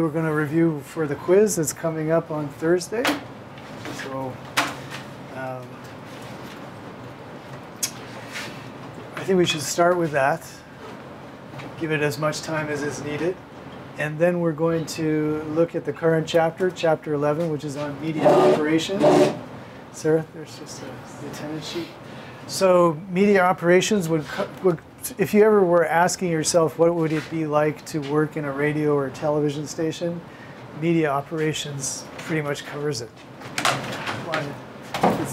we're going to review for the quiz that's coming up on Thursday. So um, I think we should start with that. Give it as much time as is needed. And then we're going to look at the current chapter, chapter 11, which is on media operations. Sarah, there's just a, the attendance sheet. So media operations would, would, if you ever were asking yourself what would it be like to work in a radio or television station, media operations pretty much covers it.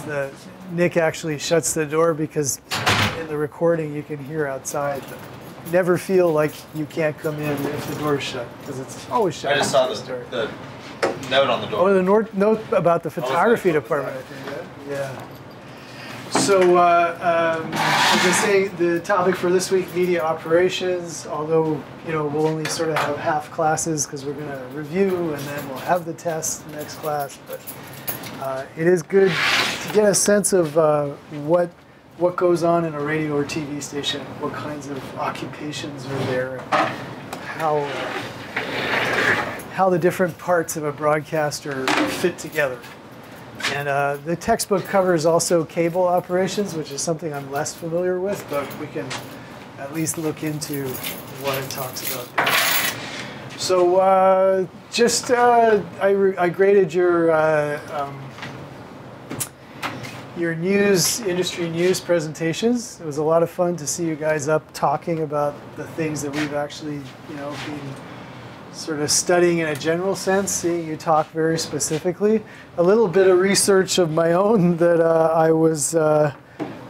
The, Nick actually shuts the door because in the recording you can hear outside. Never feel like you can't come in if the door's shut because it's always shut. I just saw the, the note on the door. Oh, the note, note about the photography department, I think. Yeah. So, uh, um, as I say, the topic for this week, media operations, although, you know, we'll only sort of have half classes because we're going to review and then we'll have the test next class. But uh, it is good to get a sense of uh, what what goes on in a radio or TV station, what kinds of occupations are there, how how the different parts of a broadcaster fit together. And uh, the textbook covers also cable operations, which is something I'm less familiar with, but we can at least look into what it talks about there. So uh, just, uh, I, I, graded your, uh, um, your news, industry news presentations. It was a lot of fun to see you guys up talking about the things that we've actually, you know, been sort of studying in a general sense, seeing you talk very specifically. A little bit of research of my own that uh, I was uh,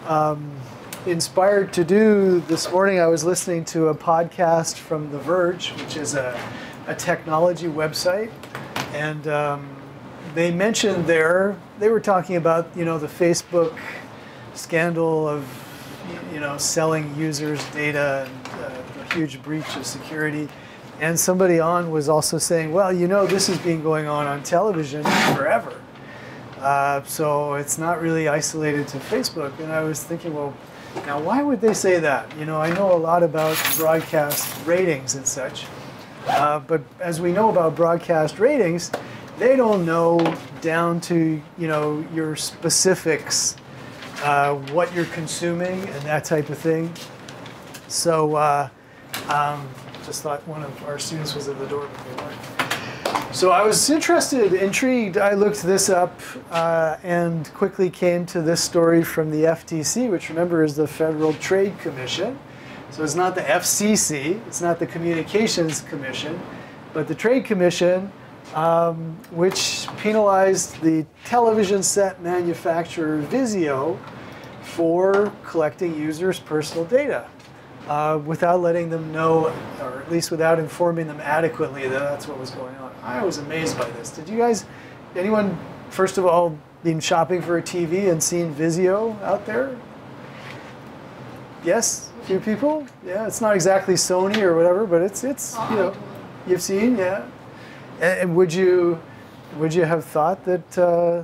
um, inspired to do this morning. I was listening to a podcast from The Verge, which is a, a technology website, and um, they mentioned there they were talking about you know the Facebook scandal of you know selling users data and uh, a huge breach of security and somebody on was also saying, well, you know, this has been going on on television forever. Uh, so it's not really isolated to Facebook. And I was thinking, well, now why would they say that? You know, I know a lot about broadcast ratings and such. Uh, but as we know about broadcast ratings, they don't know down to, you know, your specifics, uh, what you're consuming and that type of thing. So, uh, um, just thought one of our students was at the door, but. So I was interested, intrigued. I looked this up uh, and quickly came to this story from the FTC, which remember is the Federal Trade Commission. So it's not the FCC, it's not the Communications Commission, but the Trade Commission, um, which penalized the television set manufacturer Vizio for collecting users' personal data uh, without letting them know, or at least without informing them adequately that that's what was going on. I was amazed by this. Did you guys, anyone, first of all, been shopping for a TV and seen Vizio out there? Yes, a few people. Yeah, it's not exactly Sony or whatever, but it's it's you know, you've seen, yeah. And, and would you would you have thought that uh,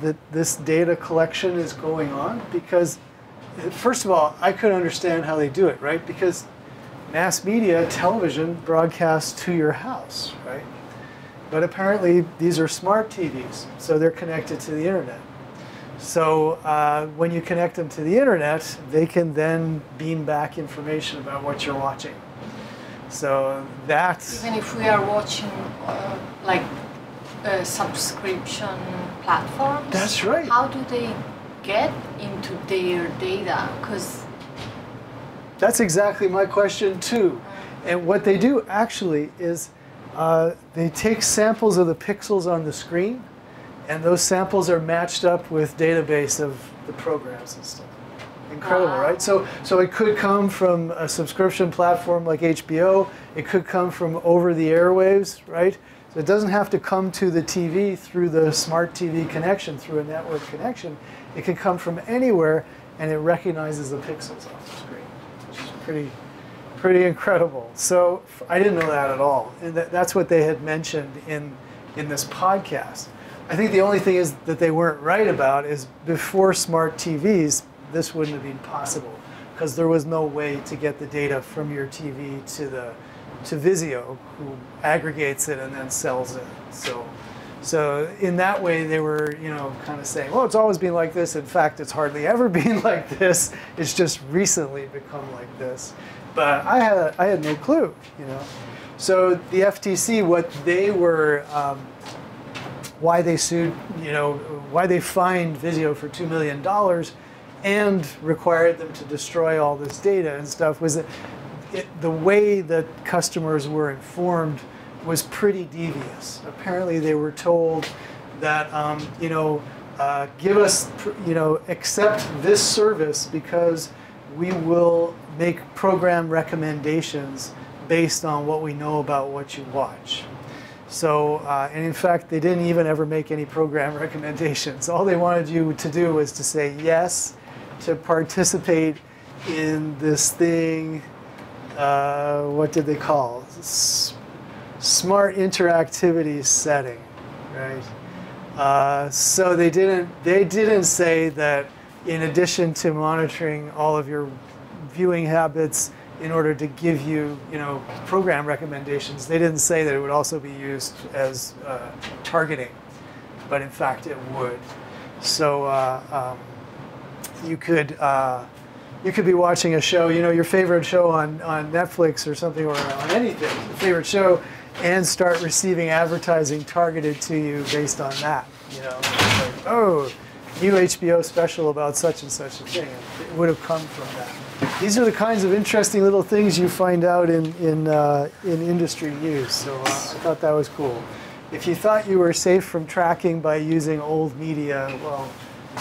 that this data collection is going on because first of all, I couldn't understand how they do it, right? Because mass media, television, broadcasts to your house, right? But apparently these are smart TVs, so they're connected to the internet. So uh, when you connect them to the internet, they can then beam back information about what you're watching. So that's even if we are watching uh, like a subscription platforms. That's right. How do they get into their data? Because that's exactly my question too. And what they do actually is uh, they take samples of the pixels on the screen, and those samples are matched up with database of the programs and stuff. Incredible, wow. right? So, so it could come from a subscription platform like HBO. It could come from over the airwaves, right? So it doesn't have to come to the TV through the smart TV connection, through a network connection. It can come from anywhere, and it recognizes the pixels off the screen, which is pretty, pretty incredible. So I didn't know that at all, and that, that's what they had mentioned in in this podcast. I think the only thing is that they weren't right about is before smart TVs, this wouldn't have been possible because there was no way to get the data from your TV to the to Vizio, who aggregates it and then sells it. So, so in that way, they were, you know, kind of saying, well, it's always been like this. In fact, it's hardly ever been like this. It's just recently become like this. But I had, I had no clue, you know. So the FTC, what they were, um, why they sued, you know, why they fined Vizio for $2 million and required them to destroy all this data and stuff was that it, the way that customers were informed was pretty devious. Apparently, they were told that, um, you know, uh, give us, you know, accept this service because we will make program recommendations based on what we know about what you watch. So, uh, and in fact, they didn't even ever make any program recommendations. All they wanted you to do was to say yes to participate in this thing. Uh, what did they call? Smart interactivity setting, right? Uh, so they didn't. They didn't say that in addition to monitoring all of your viewing habits in order to give you, you know, program recommendations. They didn't say that it would also be used as uh, targeting, but in fact it would. So uh, um, you could uh, you could be watching a show, you know, your favorite show on, on Netflix or something, or on anything, favorite show, and start receiving advertising targeted to you based on that. You know, like, oh, new HBO special about such and such a thing. It would have come from that these are the kinds of interesting little things you find out in, in, uh, in industry news. So uh, I thought that was cool. If you thought you were safe from tracking by using old media, well,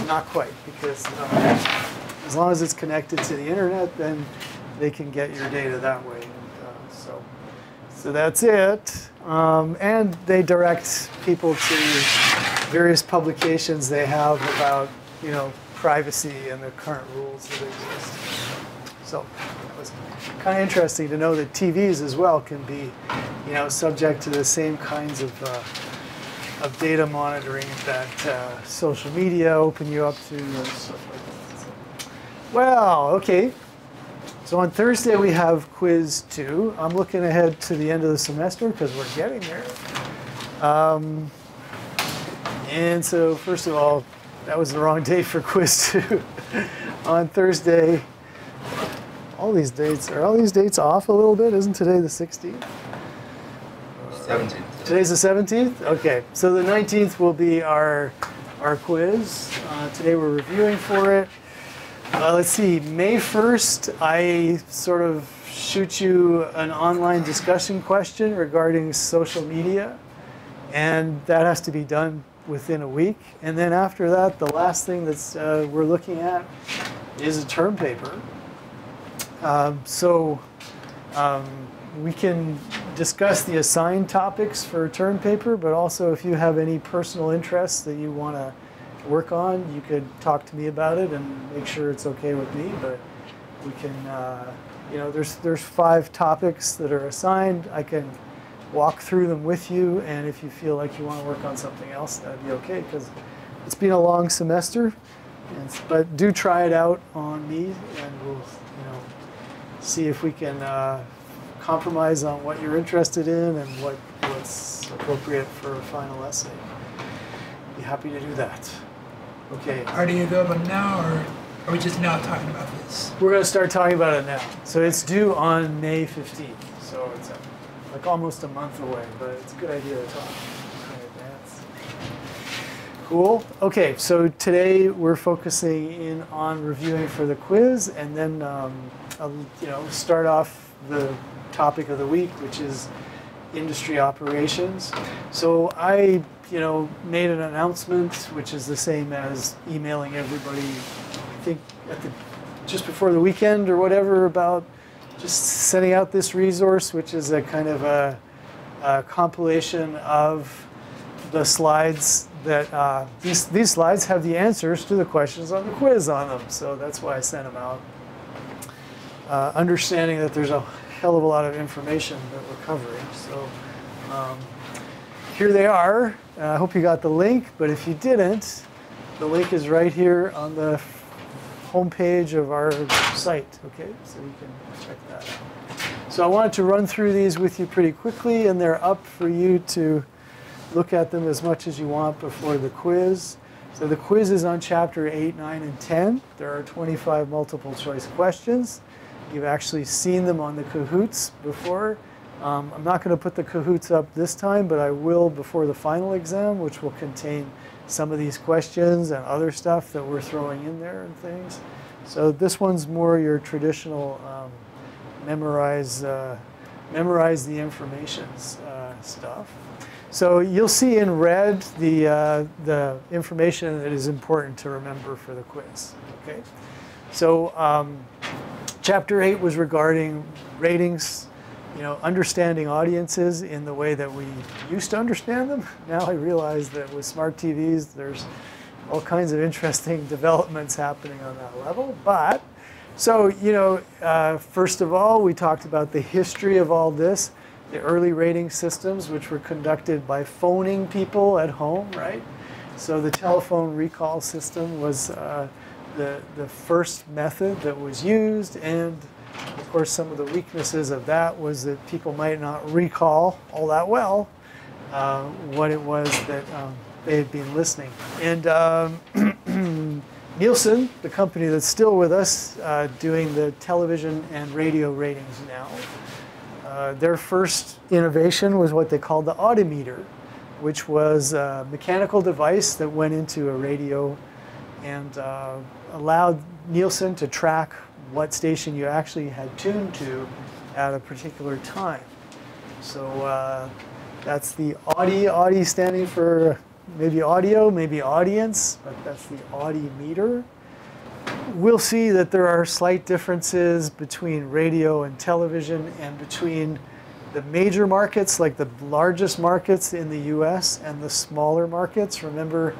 not quite, because uh, as long as it's connected to the internet, then they can get your data that way. So, so that's it. Um, and they direct people to various publications they have about, you know, privacy and the current rules that exist. So it was kind of interesting to know that TVs as well can be, you know, subject to the same kinds of, uh, of data monitoring that uh, social media open you up to and stuff like that. Well, okay. So on Thursday we have quiz two. I'm looking ahead to the end of the semester because we're getting there. Um, and so first of all, that was the wrong day for quiz two. on Thursday, all these dates, are all these dates off a little bit? Isn't today the 16th? 17th. Today's the 17th? Okay, so the 19th will be our, our quiz. Uh, today we're reviewing for it. Uh, let's see, May 1st, I sort of shoot you an online discussion question regarding social media, and that has to be done within a week. And then after that, the last thing that uh, we're looking at is a term paper. Um, so um, we can discuss the assigned topics for a term paper, but also if you have any personal interests that you want to work on, you could talk to me about it and make sure it's okay with me. But we can, uh, you know, there's there's five topics that are assigned. I can walk through them with you, and if you feel like you want to work on something else, that'd be okay because it's been a long semester. And, but do try it out on me, and we'll you know, see if we can uh, compromise on what you're interested in and what, what's appropriate for a final essay. Be happy to do that. Okay. Are they available now, or are we just now talking about this? We're going to start talking about it now. So it's due on May 15th. So it's like almost a month away, but it's a good idea to talk in advance. Cool. Okay, so today we're focusing in on reviewing for the quiz, and then um, I'll, you know, start off the topic of the week, which is industry operations. So I, you know, made an announcement, which is the same as emailing everybody. I think at the just before the weekend or whatever about just sending out this resource, which is a kind of a, a compilation of the slides that uh, these these slides have the answers to the questions on the quiz on them. So that's why I sent them out uh, understanding that there's a hell of a lot of information that we're covering. So um, here they are. Uh, I hope you got the link, but if you didn't, the link is right here on the homepage of our site. Okay, so you can check that out. So I wanted to run through these with you pretty quickly, and they're up for you to look at them as much as you want before the quiz. So the quiz is on chapter 8, 9, and 10. There are 25 multiple choice questions. You've actually seen them on the Kahoots before. Um, I'm not going to put the Kahoots up this time, but I will before the final exam, which will contain some of these questions and other stuff that we're throwing in there and things. So this one's more your traditional um, memorize, uh, memorize the information uh, stuff. So you'll see in red the, uh, the information that is important to remember for the quiz. Okay. So um, chapter eight was regarding ratings, you know, understanding audiences in the way that we used to understand them. Now I realize that with smart TVs, there's all kinds of interesting developments happening on that level. But so, you know, uh, first of all, we talked about the history of all this, the early rating systems, which were conducted by phoning people at home, right? So the telephone recall system was uh, the, the first method that was used. And of course, some of the weaknesses of that was that people might not recall all that well uh, what it was that um, they had been listening. And um, Nielsen, the company that's still with us, uh, doing the television and radio ratings now, uh, their first innovation was what they called the Audimeter, which was a mechanical device that went into a radio and uh, allowed Nielsen to track what station you actually had tuned to at a particular time. So uh, that's the Audi, Audi standing for maybe audio, maybe audience, but that's the Audi meter. We'll see that there are slight differences between radio and television and between the major markets, like the largest markets in the US, and the smaller markets. Remember,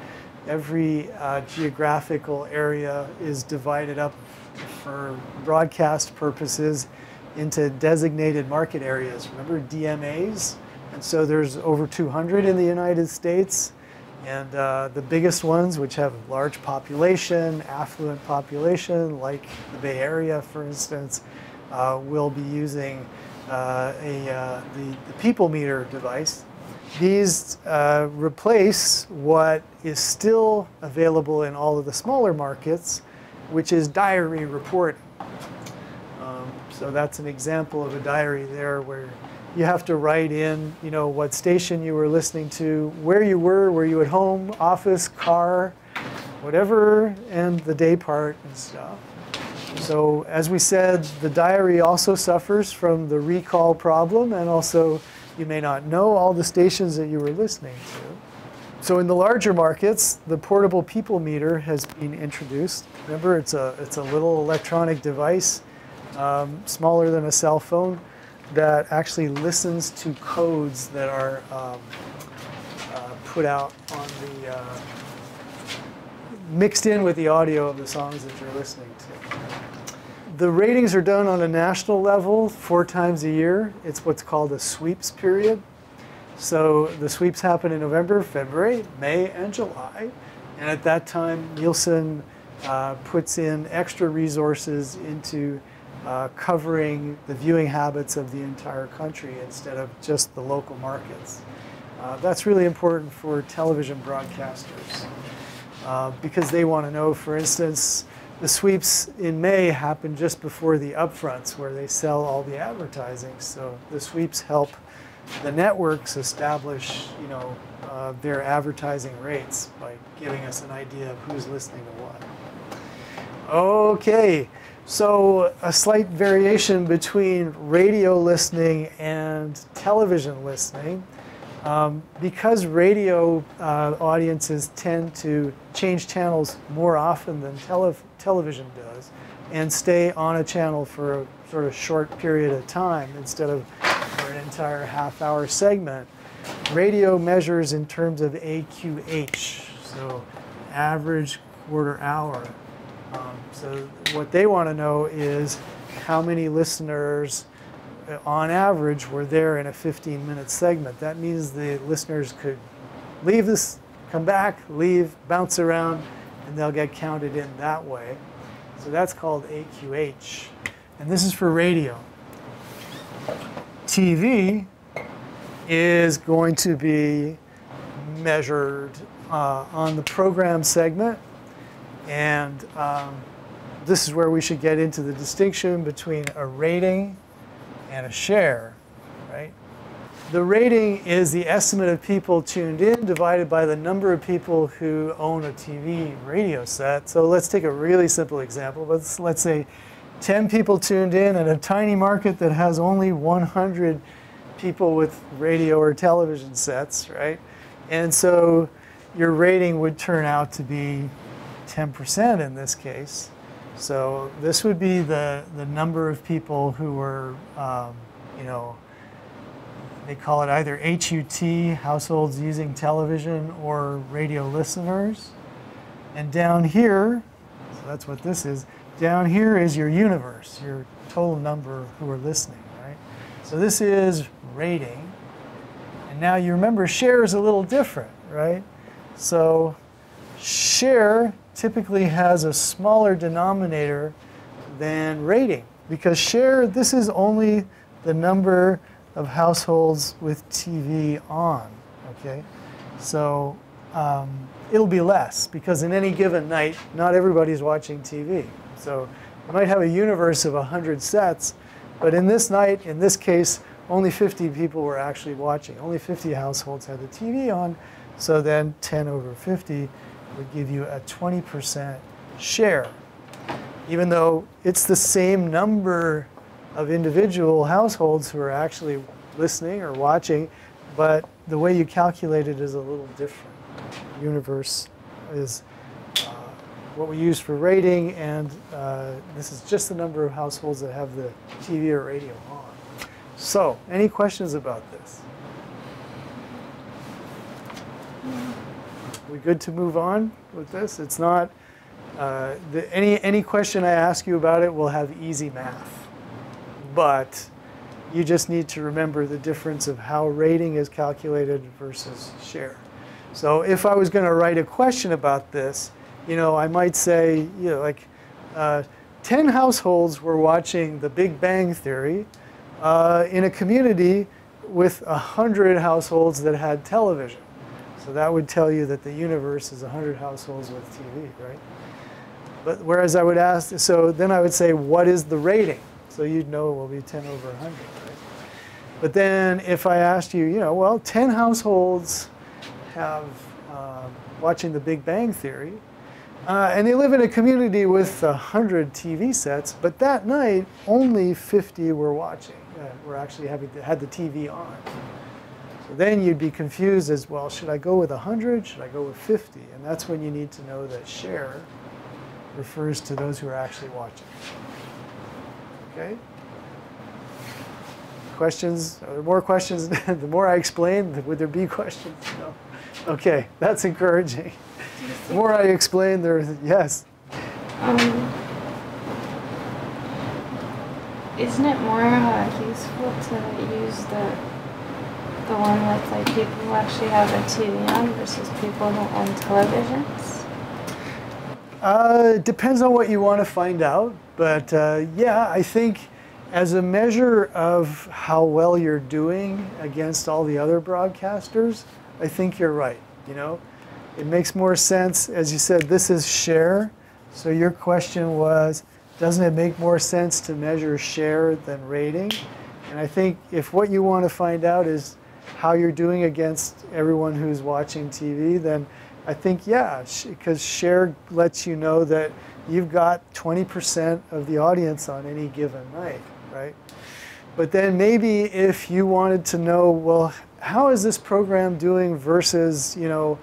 every uh, geographical area is divided up for broadcast purposes into designated market areas. Remember DMAs? And so there's over 200 in the United States. And uh, the biggest ones, which have large population, affluent population, like the Bay Area, for instance, uh, will be using uh, a, uh, the, the, people meter device. These uh, replace what is still available in all of the smaller markets, which is diary reporting. Um, so that's an example of a diary there where you have to write in, you know, what station you were listening to, where you were, were you at home, office, car, whatever, and the day part and stuff. So as we said, the diary also suffers from the recall problem and also you may not know all the stations that you were listening to. So in the larger markets, the portable people meter has been introduced. Remember, it's a, it's a little electronic device, um, smaller than a cell phone that actually listens to codes that are um, uh, put out on the, uh, mixed in with the audio of the songs that you're listening to. The ratings are done on a national level four times a year. It's what's called a sweeps period. So the sweeps happen in November, February, May, and July. And at that time, Nielsen uh, puts in extra resources into uh, covering the viewing habits of the entire country instead of just the local markets. Uh, that's really important for television broadcasters uh, because they want to know, for instance, the sweeps in May happen just before the upfronts where they sell all the advertising. So the sweeps help the networks establish, you know, uh, their advertising rates by giving us an idea of who's listening to what. Okay. So a slight variation between radio listening and television listening. Um, because radio uh, audiences tend to change channels more often than tele television does and stay on a channel for a sort of short period of time instead of for an entire half hour segment, radio measures in terms of AQH, so average quarter hour. Um, so what they want to know is how many listeners uh, on average were there in a 15 minute segment. That means the listeners could leave this, come back, leave, bounce around, and they'll get counted in that way. So that's called AQH. And this is for radio. TV is going to be measured uh, on the program segment. And um, this is where we should get into the distinction between a rating and a share? The rating is the estimate of people tuned in divided by the number of people who own a TV radio set. So let's take a really simple example. Let's, let's say 10 people tuned in in a tiny market that has only 100 people with radio or television sets, right? And so your rating would turn out to be 10% in this case. So this would be the, the number of people who were, um, you know, they call it either HUT, households using television, or radio listeners. And down here, so that's what this is, down here is your universe, your total number who are listening, right? So this is rating. And now you remember share is a little different, right? So share typically has a smaller denominator than rating because share, this is only the number of households with TV on, okay? So um, it'll be less because in any given night, not everybody's watching TV. So you might have a universe of 100 sets, but in this night, in this case, only 50 people were actually watching. Only 50 households had the TV on, so then 10 over 50 would give you a 20% share. Even though it's the same number of individual households who are actually listening or watching, but the way you calculate it is a little different. Universe is uh, what we use for rating, and uh, this is just the number of households that have the TV or radio on. So, any questions about this? We good to move on with this? It's not, uh, the, any, any question I ask you about it will have easy math. But you just need to remember the difference of how rating is calculated versus share. So if I was going to write a question about this, you know, I might say, you know, like uh, 10 households were watching The Big Bang Theory uh, in a community with 100 households that had television. So that would tell you that the universe is 100 households with TV, right? But whereas I would ask, so then I would say, what is the rating? So you'd know it will be 10 over 100, right? But then if I asked you, you know, well, 10 households have uh, watching the Big Bang Theory, uh, and they live in a community with 100 TV sets, but that night only 50 were watching, uh, were actually having had the TV on. So then you'd be confused as well, should I go with 100? Should I go with 50? And that's when you need to know that share refers to those who are actually watching. Okay? Questions? Are there more questions? the more I explain, would there be questions? No. Okay, that's encouraging. The more I explain, there's yes. Um, isn't it more uh, useful to use the the one with like people who actually have a TV on versus people who own televisions? Uh, it depends on what you want to find out, but uh, yeah, I think as a measure of how well you're doing against all the other broadcasters, I think you're right. You know, it makes more sense, as you said. This is share, so your question was, doesn't it make more sense to measure share than rating? And I think if what you want to find out is how you're doing against everyone who's watching TV, then I think, yeah, because share lets you know that you've got 20% of the audience on any given night, right? But then maybe if you wanted to know, well, how is this program doing versus, you know,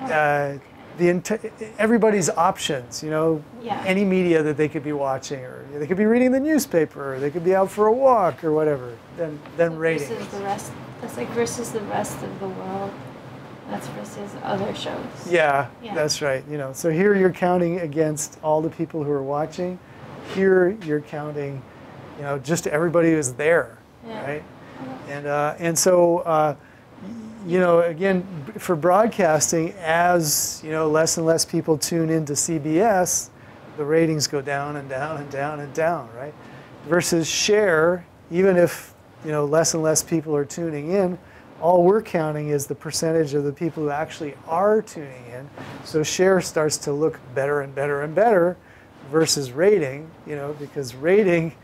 uh, the everybody's options, you know, yeah. any media that they could be watching, or they could be reading the newspaper, or they could be out for a walk, or whatever. Then, then so rating. Versus the rest, that's like versus the rest of the world. That's versus other shows. Yeah, yeah, that's right. You know, so here you're counting against all the people who are watching. Here you're counting, you know, just everybody who's there, yeah. right? And uh, and so. Uh, you know, again, for broadcasting, as you know, less and less people tune into CBS, the ratings go down and down and down and down, right? Versus share, even if you know, less and less people are tuning in, all we're counting is the percentage of the people who actually are tuning in. So share starts to look better and better and better versus rating, you know, because rating,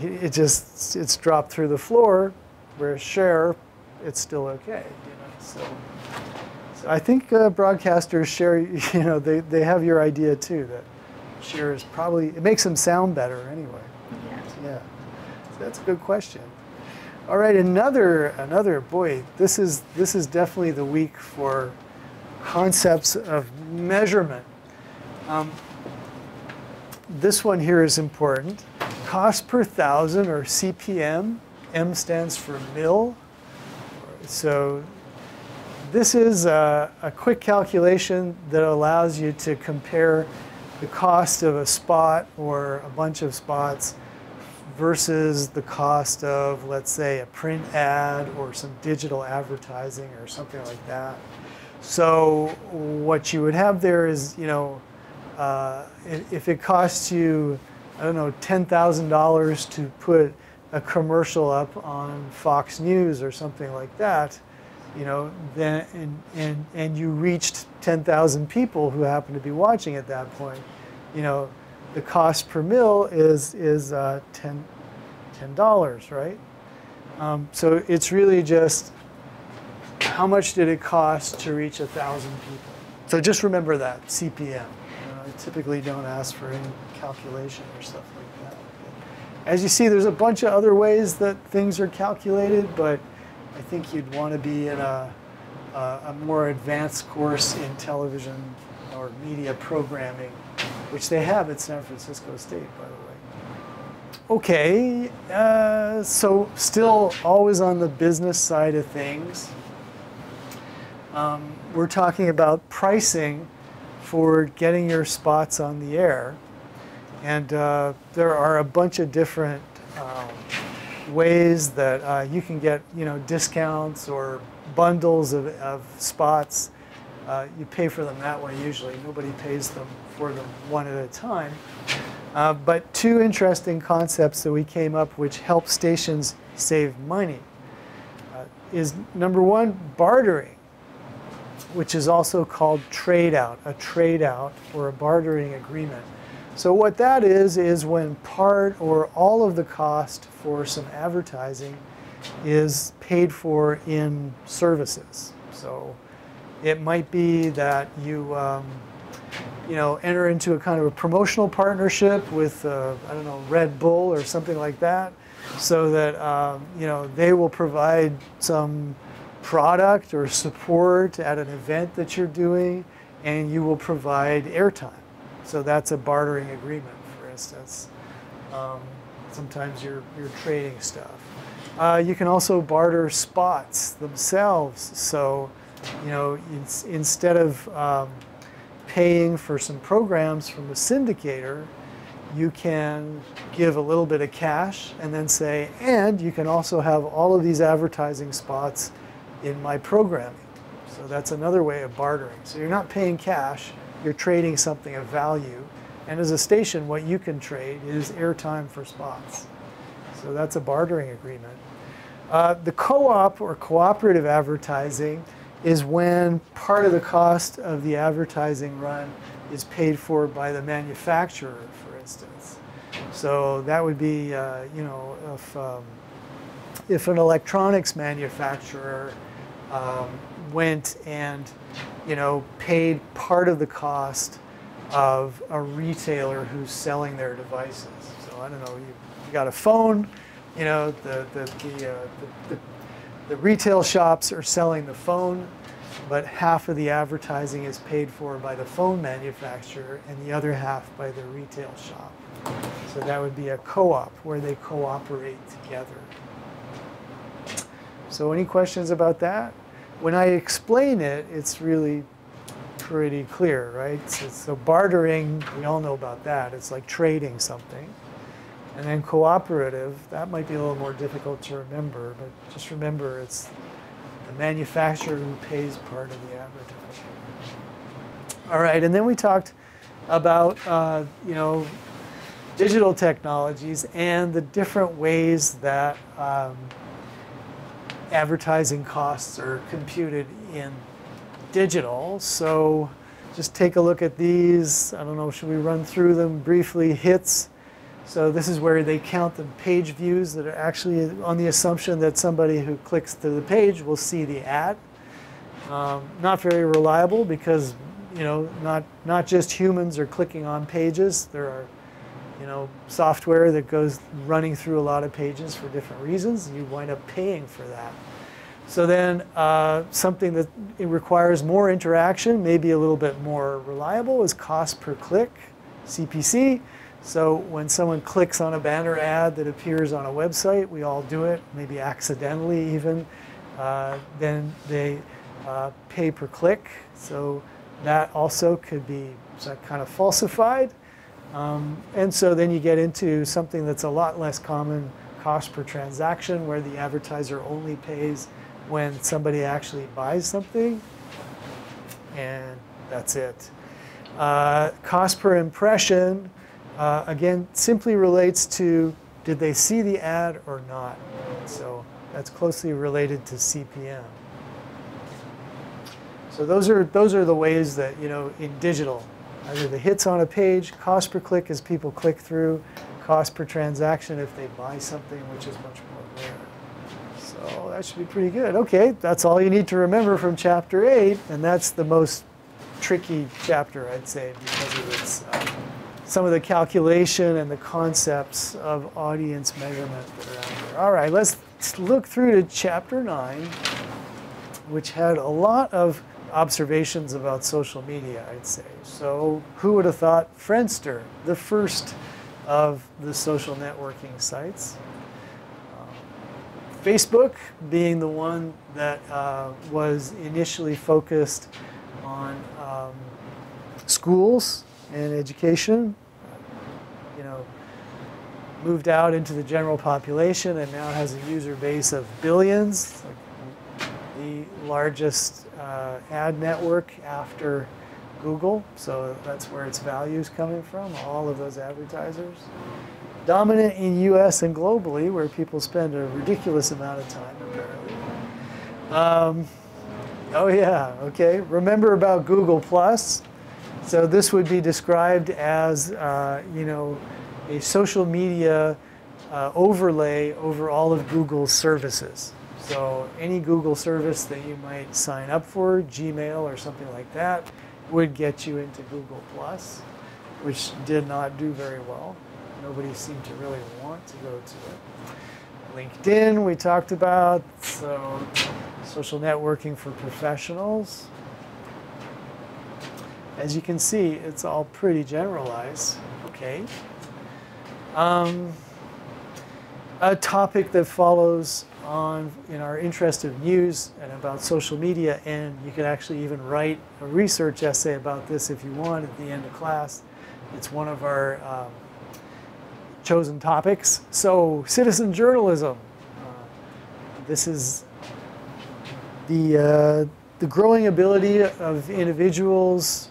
it just, it's dropped through the floor, whereas share, it's still okay, you know, so. so I think uh, broadcasters share, you know, they, they have your idea too, that share is probably, it makes them sound better anyway. Yeah. Yeah, so that's a good question. All right, another another boy. This is this is definitely the week for concepts of measurement. Um, this one here is important. Cost per thousand or CPM. M stands for mill. So this is a, a quick calculation that allows you to compare the cost of a spot or a bunch of spots versus the cost of, let's say, a print ad or some digital advertising or something like that. So what you would have there is, you know, uh, if it costs you, I don't know, $10,000 to put a commercial up on Fox News or something like that, you know, then and, and, and you reached 10,000 people who happen to be watching at that point, you know, the cost per mill is is uh, 10 dollars, right? Um, so it's really just how much did it cost to reach a thousand people? So just remember that CPM. You know, I typically don't ask for any calculation or stuff like that. As you see, there's a bunch of other ways that things are calculated, but I think you'd want to be in a, a, a more advanced course in television or media programming which they have at San Francisco State, by the way. Okay, uh, so still always on the business side of things. Um, we're talking about pricing for getting your spots on the air. And uh, there are a bunch of different um, ways that uh, you can get, you know, discounts or bundles of, of spots. Uh, you pay for them that way usually. Nobody pays them for them one at a time. Uh, but two interesting concepts that we came up which help stations save money uh, is number one, bartering, which is also called trade out, a trade out or a bartering agreement. So what that is, is when part or all of the cost for some advertising is paid for in services. So it might be that you um, you know, enter into a kind of a promotional partnership with, uh, I don't know, Red Bull or something like that, so that, um, you know, they will provide some product or support at an event that you're doing, and you will provide airtime. So that's a bartering agreement, for instance. Um, sometimes you're, you're trading stuff. Uh, you can also barter spots themselves. So, you know, in, instead of um, paying for some programs from a syndicator, you can give a little bit of cash and then say, and you can also have all of these advertising spots in my programming. So that's another way of bartering. So you're not paying cash, you're trading something of value. And as a station, what you can trade is airtime for spots. So that's a bartering agreement. Uh, the co-op or cooperative advertising is when part of the cost of the advertising run is paid for by the manufacturer, for instance. So that would be, uh, you know, if, um, if an electronics manufacturer um, went and, you know, paid part of the cost of a retailer who's selling their devices. So I don't know, you, you got a phone, you know, the, the, the, uh, the, the the retail shops are selling the phone, but half of the advertising is paid for by the phone manufacturer and the other half by the retail shop. So that would be a co-op where they cooperate together. So any questions about that? When I explain it, it's really pretty clear, right? So, so bartering, we all know about that. It's like trading something. And then cooperative, that might be a little more difficult to remember, but just remember it's the manufacturer who pays part of the advertising. All right, and then we talked about, uh, you know, digital technologies and the different ways that um, advertising costs are computed in digital. So just take a look at these. I don't know, should we run through them briefly? Hits. So this is where they count the page views that are actually on the assumption that somebody who clicks to the page will see the ad. Um, not very reliable because you know not not just humans are clicking on pages. There are you know software that goes running through a lot of pages for different reasons. You wind up paying for that. So then uh, something that requires more interaction, maybe a little bit more reliable, is cost per click, CPC. So when someone clicks on a banner ad that appears on a website, we all do it, maybe accidentally even, uh, then they uh, pay per click. So that also could be kind of falsified. Um, and so then you get into something that's a lot less common, cost per transaction, where the advertiser only pays when somebody actually buys something. And that's it. Uh, cost per impression, uh, again, simply relates to did they see the ad or not. So that's closely related to CPM. So those are, those are the ways that, you know, in digital, either the hits on a page, cost per click as people click through, cost per transaction if they buy something, which is much more rare. So that should be pretty good. Okay, that's all you need to remember from chapter 8, and that's the most tricky chapter, I'd say, because of its, uh, some of the calculation and the concepts of audience measurement that are out there. All right, let's look through to chapter 9, which had a lot of observations about social media, I'd say. So who would have thought Friendster, the first of the social networking sites, Facebook being the one that uh, was initially focused on um, schools and education, you know, moved out into the general population and now has a user base of billions, like the largest uh, ad network after Google. So that's where its value is coming from, all of those advertisers dominant in US and globally, where people spend a ridiculous amount of time, apparently. Um, oh yeah, okay. Remember about Google Plus? So this would be described as, uh, you know, a social media uh, overlay over all of Google's services. So any Google service that you might sign up for, Gmail or something like that, would get you into Google Plus, which did not do very well nobody seemed to really want to go to it. LinkedIn, we talked about, so social networking for professionals. As you can see, it's all pretty generalized, okay? Um, a topic that follows on in our interest of news and about social media, and you could actually even write a research essay about this if you want at the end of class. It's one of our um, chosen topics. So citizen journalism. Uh, this is the, uh, the growing ability of individuals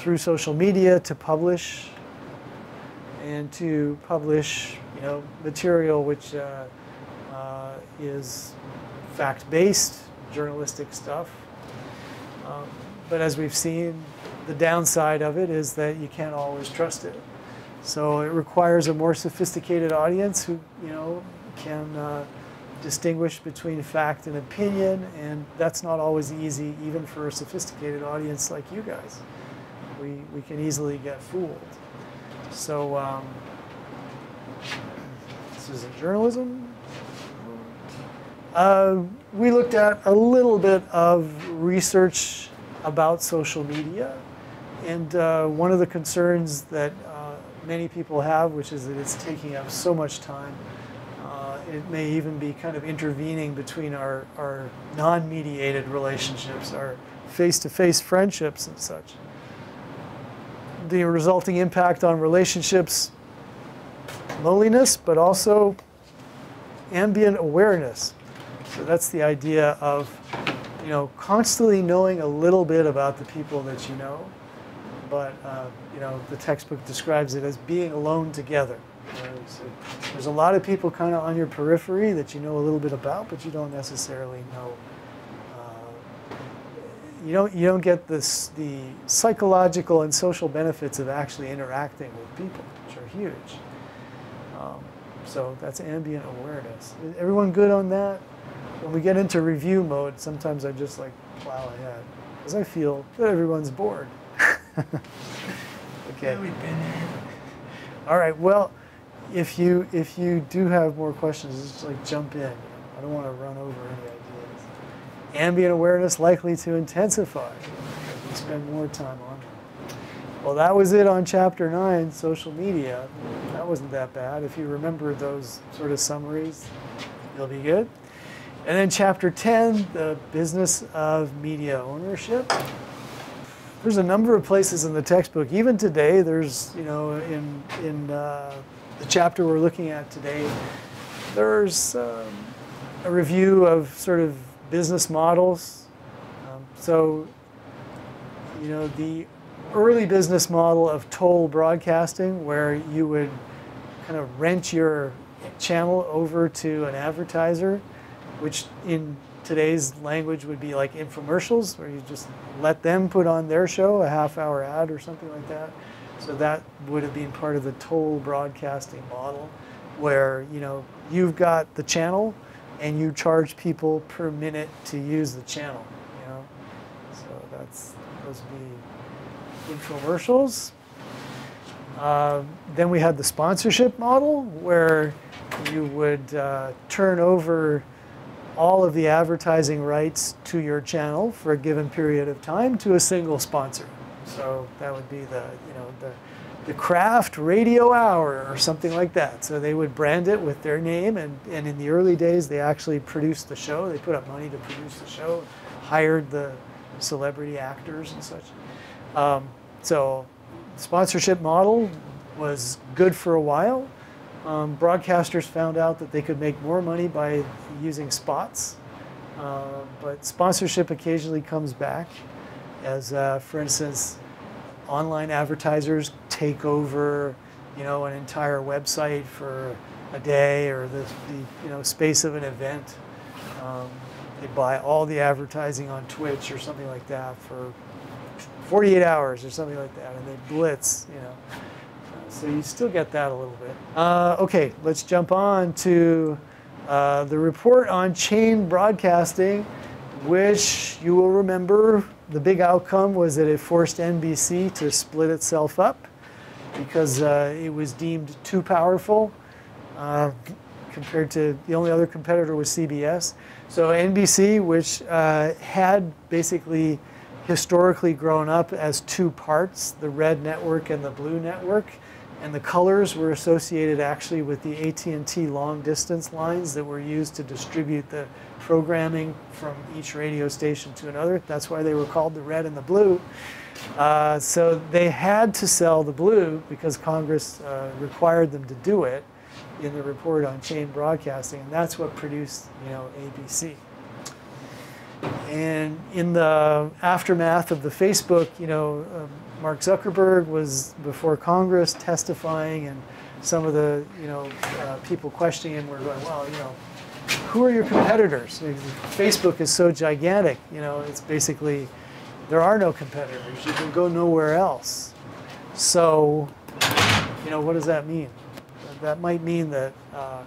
through social media to publish and to publish you know, material which uh, uh is fact-based journalistic stuff. Um, but as we've seen, the downside of it is that you can't always trust it. So it requires a more sophisticated audience who, you know, can uh, distinguish between fact and opinion, and that's not always easy, even for a sophisticated audience like you guys. We, we can easily get fooled. So um, this is in journalism. Uh, we looked at a little bit of research about social media, and uh, one of the concerns that many people have, which is that it's taking up so much time. Uh, it may even be kind of intervening between our, our non-mediated relationships, our face-to-face friendships and such. The resulting impact on relationships, loneliness, but also ambient awareness. So that's the idea of, you know, constantly knowing a little bit about the people that you know, but uh, you know, the textbook describes it as being alone together. There's a lot of people kind of on your periphery that you know a little bit about, but you don't necessarily know. You don't you don't get this the psychological and social benefits of actually interacting with people, which are huge. Um, so that's ambient awareness. Is everyone good on that? When we get into review mode, sometimes I just like plow ahead because I feel that everyone's bored. okay. Yeah, we've been there. All right. Well, if you if you do have more questions, just like jump in. I don't want to run over any ideas. Ambient awareness likely to intensify spend more time on it. Well, that was it on chapter nine, social media. That wasn't that bad. If you remember those sort of summaries, you'll be good. And then chapter 10, the business of media ownership. There's a number of places in the textbook. Even today, there's, you know, in, in uh, the chapter we're looking at today, there's um, a review of sort of business models. Um, so, you know, the early business model of toll broadcasting, where you would kind of rent your channel over to an advertiser, which in today's language would be like infomercials, where you just let them put on their show a half hour ad or something like that. So that would have been part of the toll broadcasting model, where you know you've got the channel and you charge people per minute to use the channel. You know, so that's those would be infomercials. Uh, then we had the sponsorship model, where you would uh, turn over all of the advertising rights to your channel for a given period of time to a single sponsor. So that would be the, you know, the, the Kraft radio hour or something like that. So they would brand it with their name and, and in the early days they actually produced the show. They put up money to produce the show, hired the celebrity actors and such. Um, so sponsorship model was good for a while. Um, broadcasters found out that they could make more money by using spots, uh, but sponsorship occasionally comes back as, uh, for instance, online advertisers take over, you know, an entire website for a day or the, the you know space of an event. Um, they buy all the advertising on Twitch or something like that for 48 hours or something like that, and they blitz, you know. So you still get that a little bit. Uh, okay, let's jump on to uh, the report on chain broadcasting, which you will remember the big outcome was that it forced NBC to split itself up because uh, it was deemed too powerful uh, compared to the only other competitor was CBS. So NBC, which uh, had basically historically grown up as two parts, the red network and the blue network, and the colors were associated actually with the AT&T long distance lines that were used to distribute the programming from each radio station to another. That's why they were called the red and the blue. Uh, so they had to sell the blue because Congress uh, required them to do it in the report on chain broadcasting, and that's what produced, you know, ABC. And in the aftermath of the Facebook, you know, um, Mark Zuckerberg was before Congress testifying, and some of the, you know, uh, people questioning him were going, well, you know, who are your competitors? Facebook is so gigantic, you know, it's basically, there are no competitors. You can go nowhere else. So, you know, what does that mean? That might mean that uh,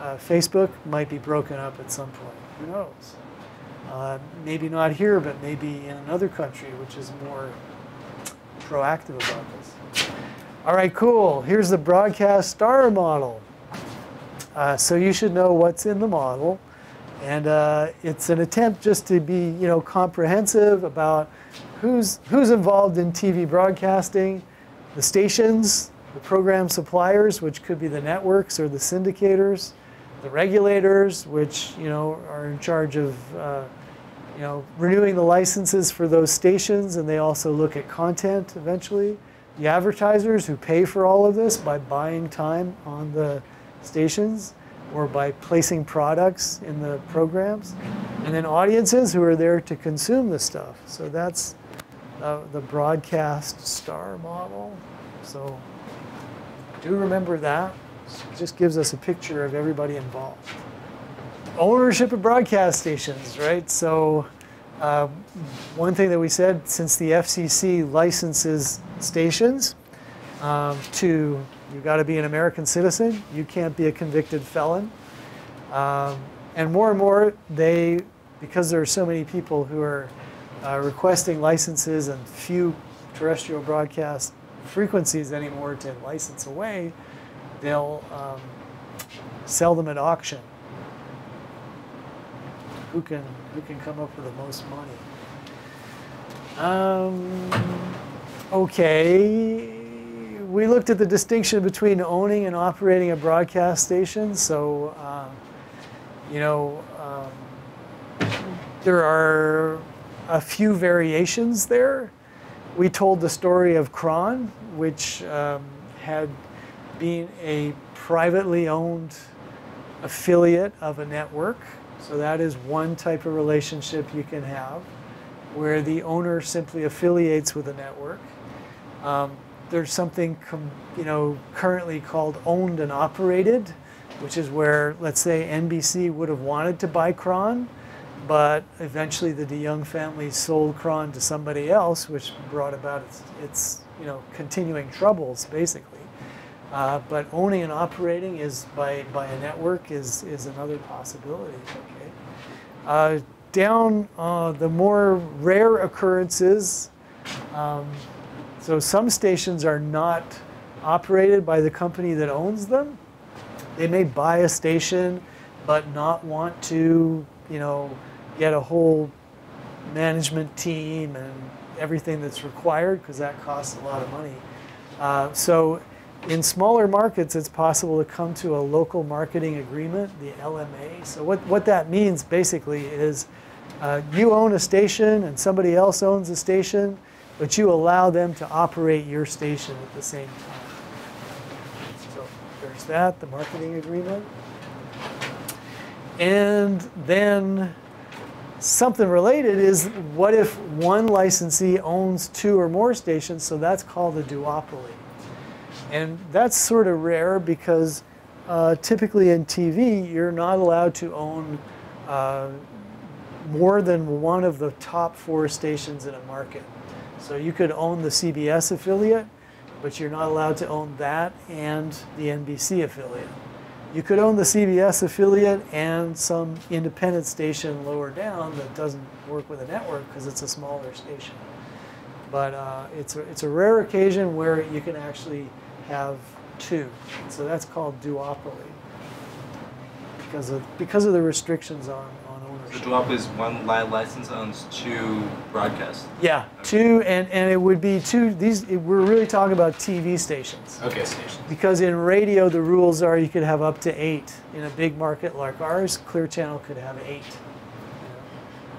uh, Facebook might be broken up at some point. Who knows? Uh, maybe not here, but maybe in another country, which is more proactive about this. All right, cool. Here's the broadcast star model. Uh, so you should know what's in the model. And uh, it's an attempt just to be, you know, comprehensive about who's, who's involved in TV broadcasting, the stations, the program suppliers, which could be the networks or the syndicators, the regulators, which, you know, are in charge of uh, you know, renewing the licenses for those stations, and they also look at content eventually. The advertisers who pay for all of this by buying time on the stations or by placing products in the programs, and then audiences who are there to consume the stuff. So that's uh, the broadcast star model. So do remember that. It just gives us a picture of everybody involved. Ownership of broadcast stations, right? So, uh, one thing that we said since the FCC licenses stations um, to you got to be an American citizen, you can't be a convicted felon. Um, and more and more, they, because there are so many people who are uh, requesting licenses and few terrestrial broadcast frequencies anymore to license away, they'll um, sell them at auction. Who can who can come up with the most money? Um, okay, we looked at the distinction between owning and operating a broadcast station. So, uh, you know, um, there are a few variations there. We told the story of KRON, which um, had been a privately owned affiliate of a network. So that is one type of relationship you can have where the owner simply affiliates with a network. Um, there's something you know currently called owned and operated, which is where let's say NBC would have wanted to buy KRON, but eventually the DeYoung family sold KRON to somebody else, which brought about its, its you know continuing troubles basically. Uh, but owning and operating is by by a network is is another possibility. Okay. Uh, down uh, the more rare occurrences. Um, so some stations are not operated by the company that owns them. They may buy a station, but not want to, you know, get a whole management team and everything that's required because that costs a lot of money. Uh, so in smaller markets, it's possible to come to a local marketing agreement, the LMA. So what, what that means basically is uh, you own a station and somebody else owns a station but you allow them to operate your station at the same time. So there's that, the marketing agreement. And then something related is what if one licensee owns two or more stations? So that's called a duopoly. And that's sort of rare because uh, typically in TV, you're not allowed to own uh, more than one of the top four stations in a market. So you could own the CBS affiliate, but you're not allowed to own that and the NBC affiliate. You could own the CBS affiliate and some independent station lower down that doesn't work with a network because it's a smaller station. But uh, it's, a, it's a rare occasion where you can actually have two. So that's called duopoly because of, because of the restrictions on, the duopoly is one license owns two broadcasts. Yeah, two, and, and it would be two. These we're really talking about TV stations. Okay, stations. Because in radio, the rules are you could have up to eight. In a big market like ours, Clear Channel could have eight.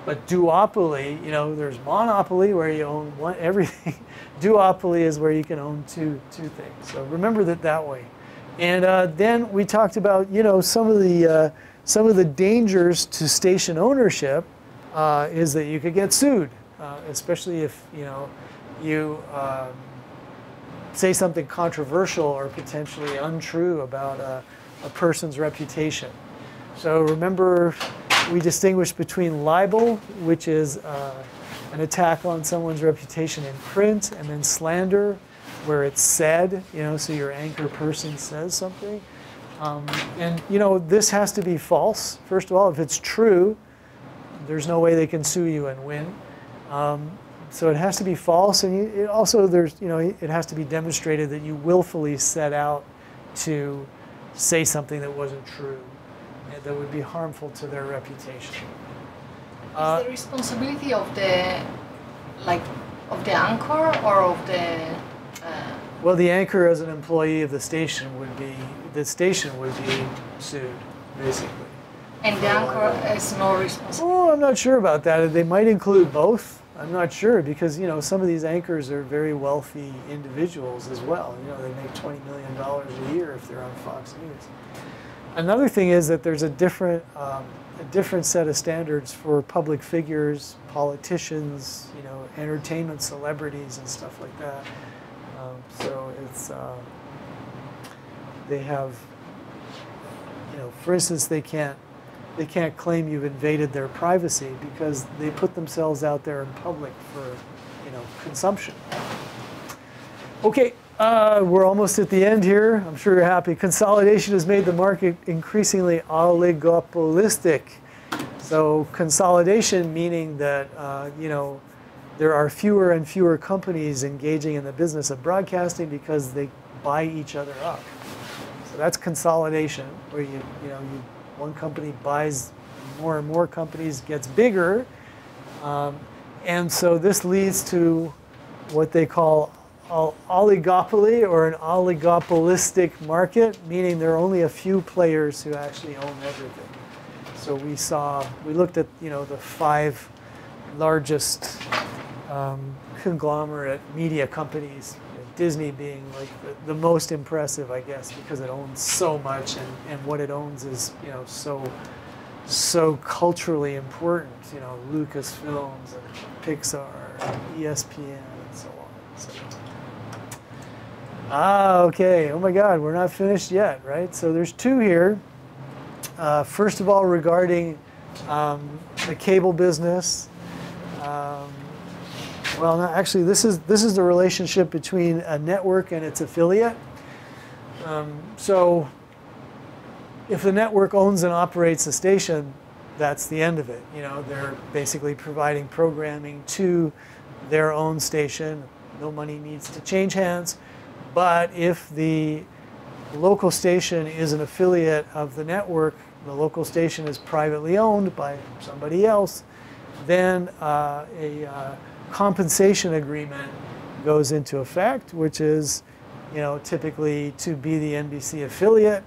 But duopoly, you know, there's monopoly where you own one everything. duopoly is where you can own two two things. So remember that that way. And uh, then we talked about you know some of the. Uh, some of the dangers to station ownership uh, is that you could get sued, uh, especially if you know you um, say something controversial or potentially untrue about a, a person's reputation. So remember, we distinguish between libel, which is uh, an attack on someone's reputation in print, and then slander, where it's said, you know, so your anchor person says something. Um, and you know, this has to be false. First of all, if it's true, there's no way they can sue you and win. Um, so it has to be false, and you, it also there's you know it has to be demonstrated that you willfully set out to say something that wasn't true, and that would be harmful to their reputation. Uh, Is the responsibility of the like of the anchor or of the uh, well, the anchor as an employee of the station would be, the station would be sued, basically. And the anchor is no responsible? Oh, I'm not sure about that. They might include both. I'm not sure because, you know, some of these anchors are very wealthy individuals as well. You know, they make $20 million a year if they're on Fox News. Another thing is that there's a different, um, a different set of standards for public figures, politicians, you know, entertainment celebrities and stuff like that. Um, so it's uh, they have you know, for instance, they can't they can't claim you've invaded their privacy because they put themselves out there in public for you know consumption. Okay, uh, we're almost at the end here. I'm sure you're happy. Consolidation has made the market increasingly oligopolistic. So consolidation meaning that uh, you know there are fewer and fewer companies engaging in the business of broadcasting because they buy each other up. That's consolidation, where you you know you one company buys more and more companies, gets bigger, um, and so this leads to what they call oligopoly or an oligopolistic market, meaning there are only a few players who actually own everything. So we saw, we looked at you know the five largest um, conglomerate media companies, Disney being like the, the, most impressive, I guess, because it owns so much and, and what it owns is you know so so culturally important. You know, Lucasfilms and Pixar, and ESPN, and so on. So, ah, okay. Oh my God, we're not finished yet, right? So there's two here. Uh, first of all, regarding um, the cable business. Um, well, no, actually, this is this is the relationship between a network and its affiliate. Um, so, if the network owns and operates a station, that's the end of it. You know, they're basically providing programming to their own station. No money needs to change hands. But if the local station is an affiliate of the network, the local station is privately owned by somebody else, then uh, a uh, compensation agreement goes into effect, which is, you know, typically to be the NBC affiliate.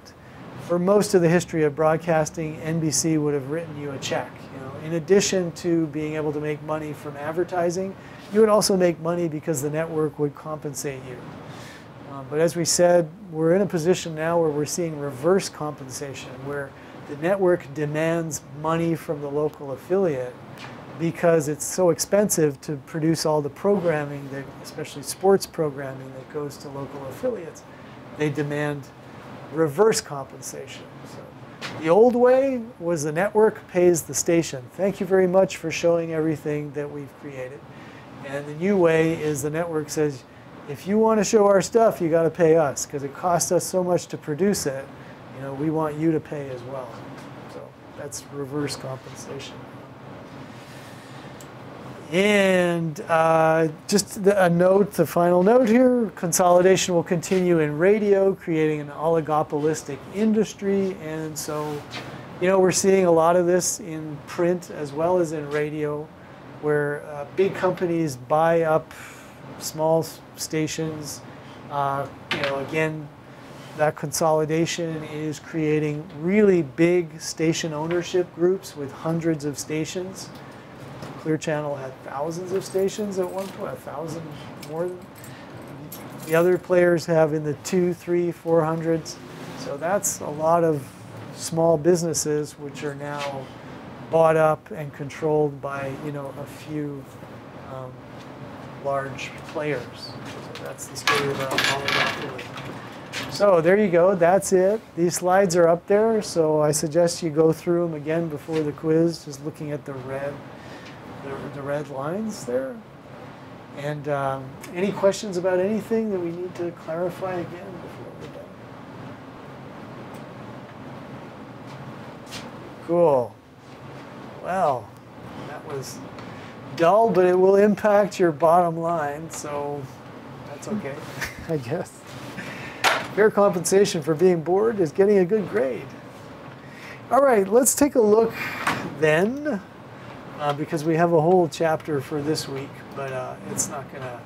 For most of the history of broadcasting, NBC would have written you a check. You know, in addition to being able to make money from advertising, you would also make money because the network would compensate you. Um, but as we said, we're in a position now where we're seeing reverse compensation, where the network demands money from the local affiliate because it's so expensive to produce all the programming, that, especially sports programming that goes to local affiliates. They demand reverse compensation. So the old way was the network pays the station. Thank you very much for showing everything that we've created. And the new way is the network says, if you want to show our stuff, you got to pay us because it costs us so much to produce it. You know, we want you to pay as well. So that's reverse compensation. And uh, just a note, the final note here, consolidation will continue in radio, creating an oligopolistic industry. And so, you know, we're seeing a lot of this in print as well as in radio, where uh, big companies buy up small stations. Uh, you know, again, that consolidation is creating really big station ownership groups with hundreds of stations. Clear Channel had thousands of stations at one point, a thousand more. The other players have in the two, three, four hundreds. So that's a lot of small businesses which are now bought up and controlled by you know a few um, large players. So that's the story of oligopoly. So there you go. That's it. These slides are up there. So I suggest you go through them again before the quiz, just looking at the red the, the red lines there. And um, any questions about anything that we need to clarify again before we're done? Cool. Well, that was dull, but it will impact your bottom line, so that's okay, I guess. Fair compensation for being bored is getting a good grade. All right, let's take a look then uh, because we have a whole chapter for this week, but uh, it's not gonna.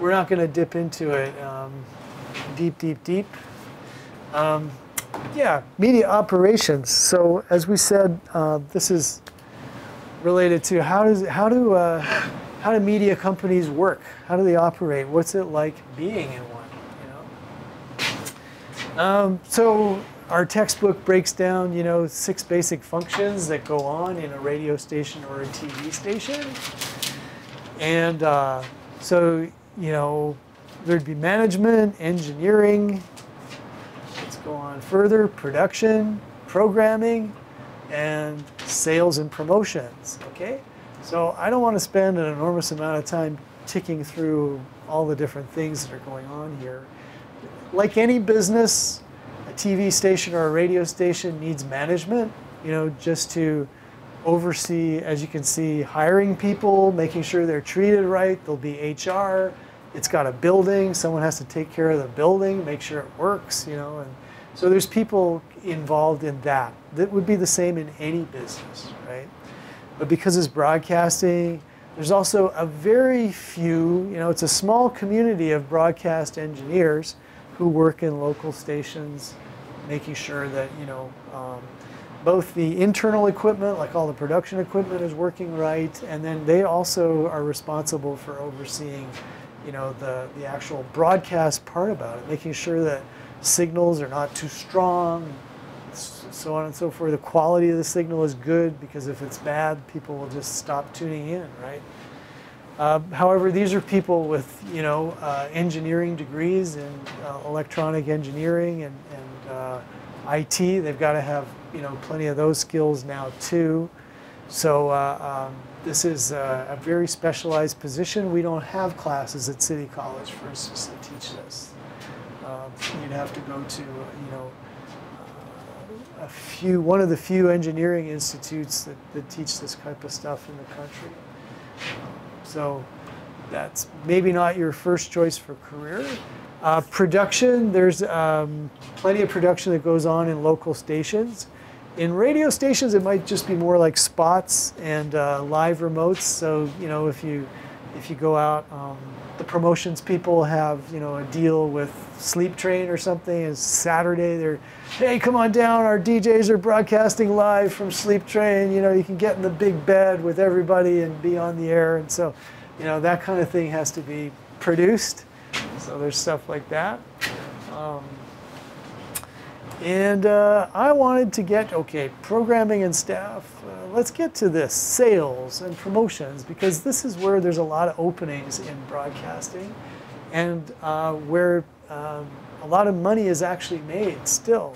We're not gonna dip into it um, deep, deep, deep. Um, yeah, media operations. So as we said, uh, this is related to how does how do uh, how do media companies work? How do they operate? What's it like being in one? You know. Um, so our textbook breaks down, you know, six basic functions that go on in a radio station or a TV station. And uh, so, you know, there'd be management, engineering. Let's go on further, production, programming, and sales and promotions, okay? So I don't want to spend an enormous amount of time ticking through all the different things that are going on here. Like any business, TV station or a radio station needs management, you know, just to oversee, as you can see, hiring people, making sure they're treated right. There'll be HR. It's got a building. Someone has to take care of the building, make sure it works, you know. And so there's people involved in that. That would be the same in any business, right? But because it's broadcasting, there's also a very few, you know, it's a small community of broadcast engineers who work in local stations, making sure that, you know, um, both the internal equipment, like all the production equipment, is working right, and then they also are responsible for overseeing, you know, the, the actual broadcast part about it, making sure that signals are not too strong, so on and so forth. The quality of the signal is good because if it's bad, people will just stop tuning in, right? Uh, however, these are people with, you know, uh, engineering degrees in uh, electronic engineering and, and uh, IT. They've got to have, you know, plenty of those skills now too. So uh, um, this is a, a, very specialized position. We don't have classes at City College, for instance, that teach this. Um, you'd have to go to, you know, a few, one of the few engineering institutes that, that teach this type of stuff in the country. So that's maybe not your first choice for career. Uh, production, there's um, plenty of production that goes on in local stations. In radio stations, it might just be more like spots and uh, live remotes. So you know, if you if you go out, um, the promotions people have you know a deal with Sleep Train or something. It's Saturday. They're, hey, come on down. Our DJs are broadcasting live from Sleep Train. You know, you can get in the big bed with everybody and be on the air. And so, you know, that kind of thing has to be produced. So there's stuff like that. Um, and uh, I wanted to get, okay, programming and staff. Uh, let's get to this sales and promotions because this is where there's a lot of openings in broadcasting and uh, where um, a lot of money is actually made still.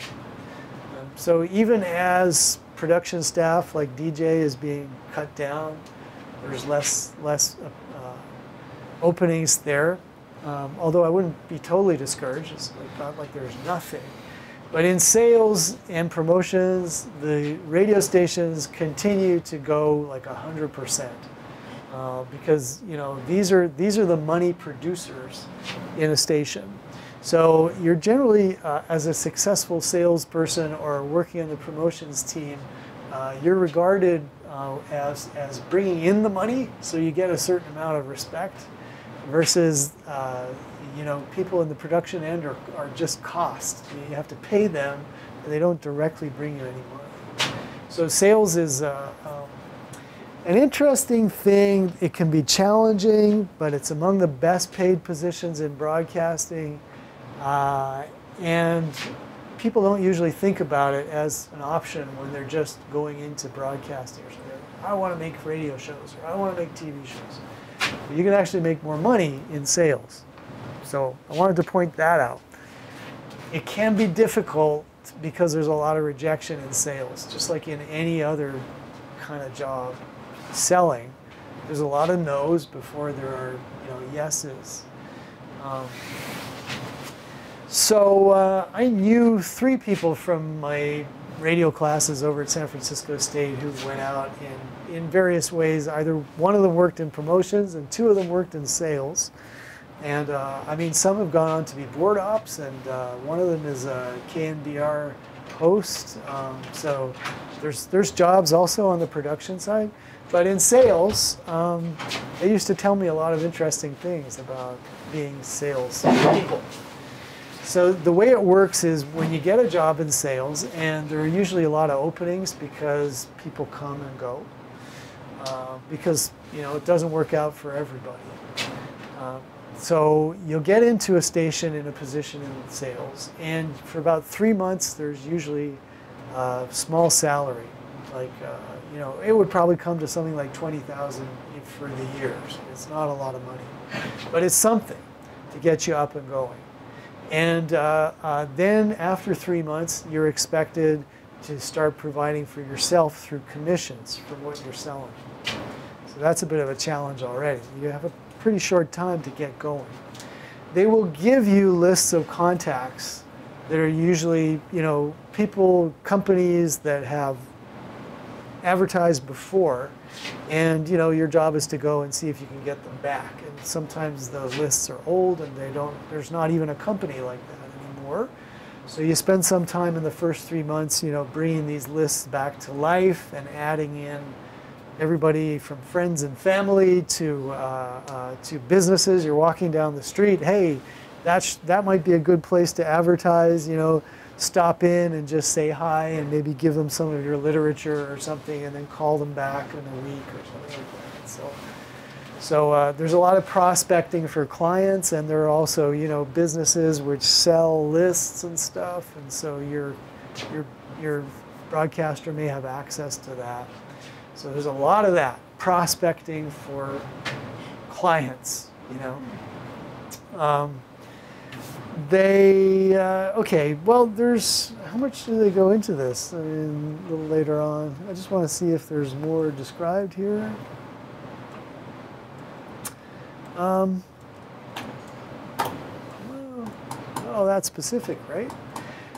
Um, so even as production staff like DJ is being cut down, there's less less uh, openings there. Um, although I wouldn't be totally discouraged. It's like, not like there's nothing. But in sales and promotions, the radio stations continue to go like 100%. Uh, because you know these are these are the money producers in a station. So you're generally, uh, as a successful salesperson or working on the promotions team, uh, you're regarded uh, as, as bringing in the money, so you get a certain amount of respect, versus, uh, you know, people in the production end are, are just cost. You have to pay them, and they don't directly bring you any money. So sales is uh, um, an interesting thing. It can be challenging, but it's among the best paid positions in broadcasting. Uh, and people don't usually think about it as an option when they're just going into broadcasting or something. I want to make radio shows or I want to make TV shows. But you can actually make more money in sales. So I wanted to point that out. It can be difficult because there's a lot of rejection in sales, just like in any other kind of job. Selling, there's a lot of no's before there are you know yeses. Um, so uh, I knew three people from my radio classes over at San Francisco State who went out in, in various ways. Either one of them worked in promotions and two of them worked in sales. And uh, I mean, some have gone on to be board ops, and uh, one of them is a KNBR host. Um, so there's, there's jobs also on the production side. But in sales, um, they used to tell me a lot of interesting things about being sales people. So the way it works is when you get a job in sales, and there are usually a lot of openings because people come and go, uh, because you know it doesn't work out for everybody. So you'll get into a station in a position in sales, and for about three months, there's usually a small salary, like uh, you know it would probably come to something like twenty thousand for the years. It's not a lot of money, but it's something to get you up and going. And uh, uh, then after three months, you're expected to start providing for yourself through commissions from what you're selling. So that's a bit of a challenge already. You have a pretty short time to get going. They will give you lists of contacts that are usually, you know, people, companies that have advertised before. And you know your job is to go and see if you can get them back. And sometimes the lists are old and they don't there's not even a company like that anymore. So you spend some time in the first three months you know bringing these lists back to life and adding in everybody from friends and family to uh, uh, to businesses you're walking down the street hey that's that might be a good place to advertise you know stop in and just say hi and maybe give them some of your literature or something and then call them back in a week or something like that. So, so uh, there's a lot of prospecting for clients and there are also, you know, businesses which sell lists and stuff. And so your, your, your broadcaster may have access to that. So there's a lot of that prospecting for clients, you know. Um, they uh, okay well there's how much do they go into this? I mean, a little later on. I just want to see if there's more described here. Um, oh that's specific right?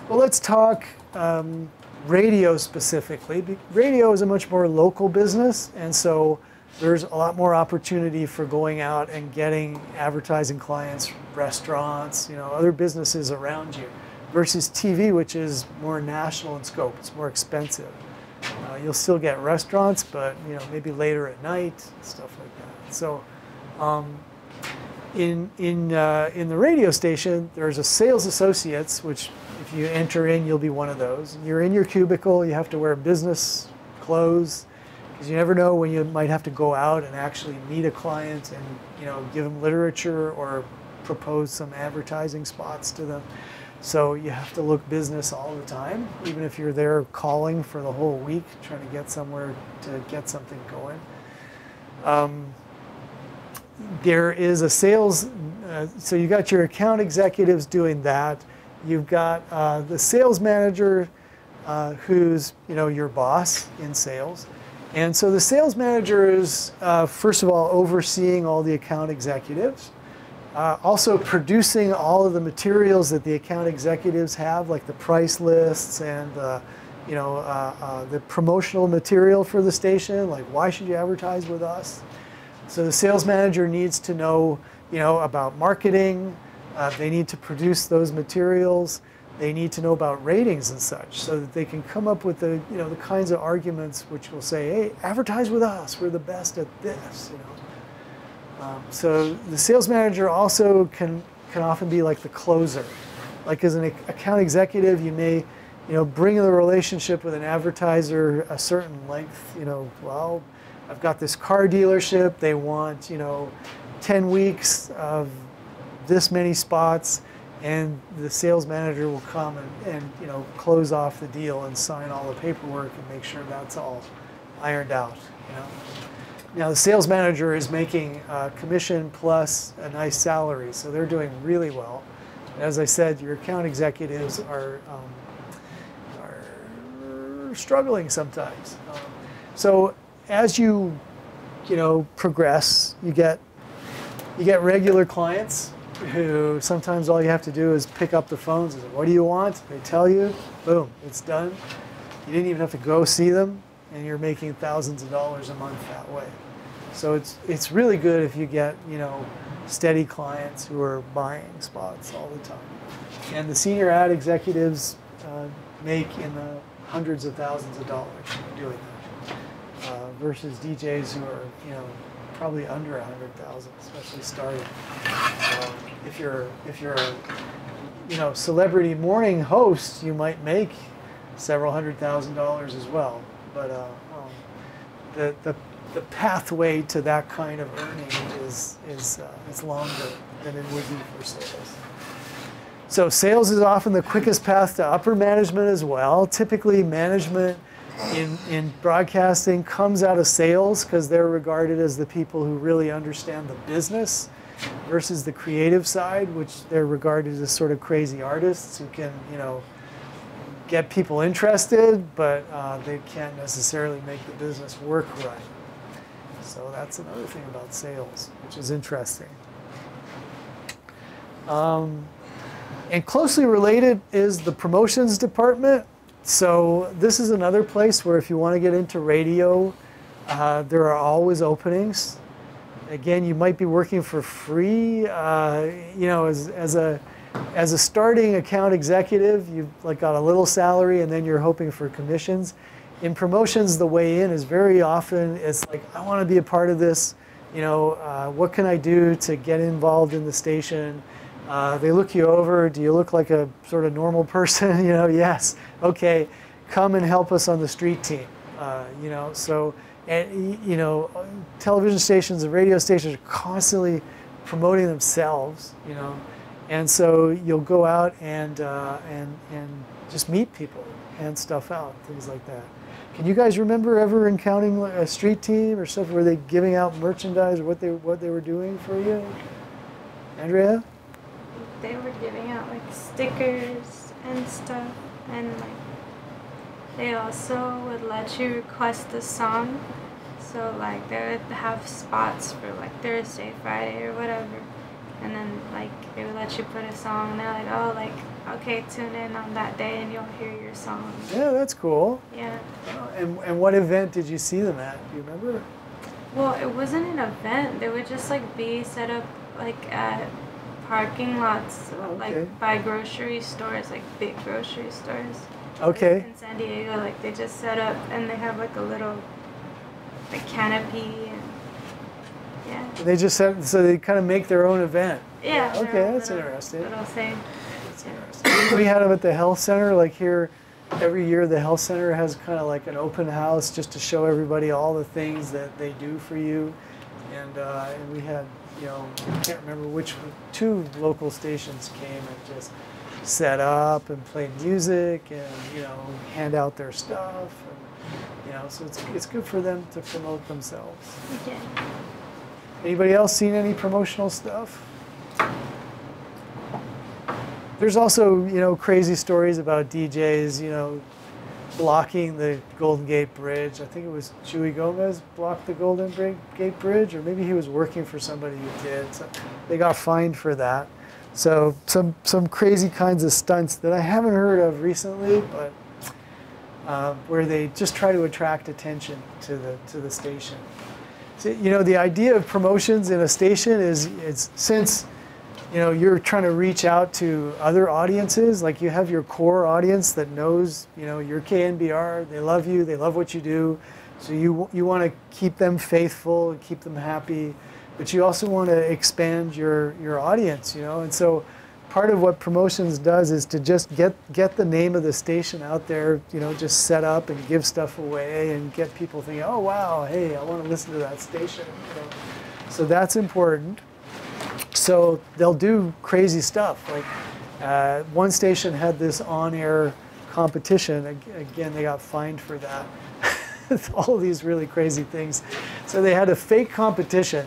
Well let's talk um, radio specifically radio is a much more local business and so there's a lot more opportunity for going out and getting advertising clients, restaurants, you know, other businesses around you, versus TV, which is more national in scope. It's more expensive. Uh, you'll still get restaurants, but you know, maybe later at night, stuff like that. So, um, in in uh, in the radio station, there's a sales associates, which if you enter in, you'll be one of those. You're in your cubicle. You have to wear business clothes because you never know when you might have to go out and actually meet a client and you know give them literature or propose some advertising spots to them. So you have to look business all the time, even if you're there calling for the whole week, trying to get somewhere to get something going. Um, there is a sales, uh, so you got your account executives doing that. You've got uh, the sales manager, uh, who's you know your boss in sales. And so the sales manager is, uh, first of all, overseeing all the account executives, uh, also producing all of the materials that the account executives have, like the price lists and uh, you know uh, uh, the promotional material for the station, like why should you advertise with us? So the sales manager needs to know, you know, about marketing. Uh, they need to produce those materials they need to know about ratings and such so that they can come up with the, you know, the kinds of arguments which will say, hey, advertise with us, we're the best at this, you know. Um, so the sales manager also can, can often be like the closer. Like as an account executive, you may, you know, bring the relationship with an advertiser a certain length, you know, well, I've got this car dealership, they want, you know, 10 weeks of this many spots and the sales manager will come and, and you know close off the deal and sign all the paperwork and make sure that's all ironed out. You know. Now the sales manager is making a commission plus a nice salary, so they're doing really well. As I said, your account executives are um, are struggling sometimes. So as you you know progress, you get you get regular clients who sometimes all you have to do is pick up the phones and say, what do you want? They tell you, boom, it's done. You didn't even have to go see them, and you're making thousands of dollars a month that way. So it's, it's really good if you get, you know, steady clients who are buying spots all the time. And the senior ad executives uh, make in the hundreds of thousands of dollars doing that uh, versus DJs who are, you know, probably under a hundred thousand, especially starting. Um, if you're if you're a you know celebrity morning host, you might make several hundred thousand dollars as well. But uh, um, the the the pathway to that kind of earning is is uh, is longer than it would be for sales. So sales is often the quickest path to upper management as well. Typically, management in, in broadcasting comes out of sales because they're regarded as the people who really understand the business. Versus the creative side, which they're regarded as sort of crazy artists who can, you know, get people interested, but uh, they can't necessarily make the business work right. So that's another thing about sales, which is interesting. Um, and closely related is the promotions department. So this is another place where if you want to get into radio, uh, there are always openings. Again, you might be working for free. Uh, you know, as, as a as a starting account executive, you've like got a little salary, and then you're hoping for commissions. In promotions, the way in is very often it's like I want to be a part of this. You know, uh, what can I do to get involved in the station? Uh, they look you over. Do you look like a sort of normal person? you know, yes. Okay, come and help us on the street team. Uh, you know, so and you know, television stations and radio stations are constantly promoting themselves. You know, and so you'll go out and uh, and and just meet people, hand stuff out, things like that. Can you guys remember ever encountering a street team or stuff? Were they giving out merchandise or what they what they were doing for you, Andrea? They were giving out like stickers and stuff, and like they also would let you request a song. So like they would have spots for like Thursday, Friday, or whatever, and then like they would let you put a song. And they're like, oh, like okay, tune in on that day, and you'll hear your song. Yeah, that's cool. Yeah. Uh, and and what event did you see them at? Do you remember? Well, it wasn't an event. They would just like be set up like at parking lots, Oh, okay. like by grocery stores, like big grocery stores. Okay. In San Diego, like they just set up and they have like a little like canopy and yeah. They just set so they kind of make their own event. Yeah. Okay, that's little- interesting. Little thing. We had them at the health center. Like here, every year the health center has kind of like an open house just to show everybody all the things that they do for you. And, uh, and we had, you know, I can't remember which two local stations came and just set up and play music and you know hand out their stuff. And, you know, so it's it's good for them to promote themselves. Yeah. Anybody else seen any promotional stuff? There's also, you know, crazy stories about DJs, you know, blocking the Golden Gate Bridge. I think it was Chewy Gomez blocked the Golden Gate Bridge, or maybe he was working for somebody who did. So they got fined for that. So some some crazy kinds of stunts that I haven't heard of recently, but uh, where they just try to attract attention to the to the station. So, you know, the idea of promotions in a station is it's since you know you're trying to reach out to other audiences, like you have your core audience that knows you know your KNBR, they love you, they love what you do, so you you want to keep them faithful and keep them happy, but you also want to expand your your audience, you know, and so part of what promotions does is to just get get the name of the station out there, you know, just set up and give stuff away and get people thinking, oh wow, hey, I want to listen to that station. You know? So that's important. So they'll do crazy stuff. Like uh, one station had this on-air competition. Again, they got fined for that. All these really crazy things. So they had a fake competition,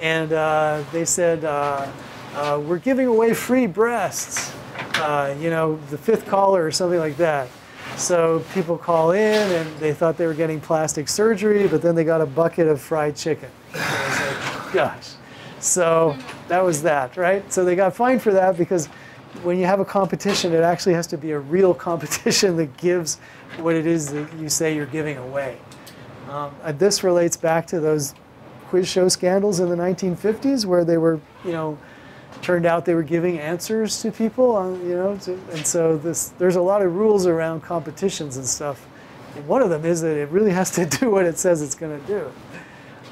and uh, they said, uh, uh, "We're giving away free breasts." Uh, you know, the fifth caller or something like that. So people call in, and they thought they were getting plastic surgery, but then they got a bucket of fried chicken. Like, gosh. So that was that, right? So they got fined for that because when you have a competition, it actually has to be a real competition that gives what it is that you say you're giving away. Um, this relates back to those quiz show scandals in the 1950s where they were, you know, turned out they were giving answers to people, on, you know, to, and so this there's a lot of rules around competitions and stuff. And one of them is that it really has to do what it says it's going to do.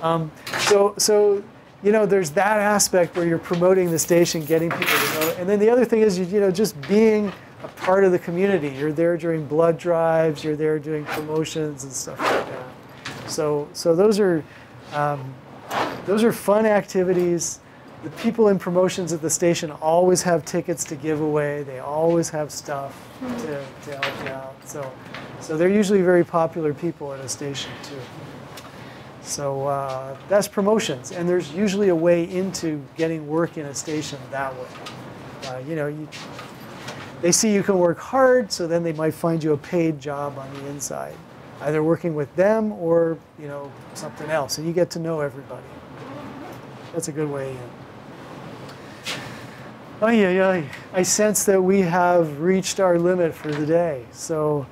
Um, so, so you know, there's that aspect where you're promoting the station, getting people to know. And then the other thing is, you, you know, just being a part of the community. You're there during blood drives. You're there doing promotions and stuff like that. So, so those are um, those are fun activities. The people in promotions at the station always have tickets to give away. They always have stuff to, to help you out. So, so they're usually very popular people at a station too. So uh, that's promotions, and there's usually a way into getting work in a station that way. Uh, you know, you, they see you can work hard, so then they might find you a paid job on the inside, either working with them or you know something else, and you get to know everybody. That's a good way in. Oh yeah, yeah. I sense that we have reached our limit for the day, so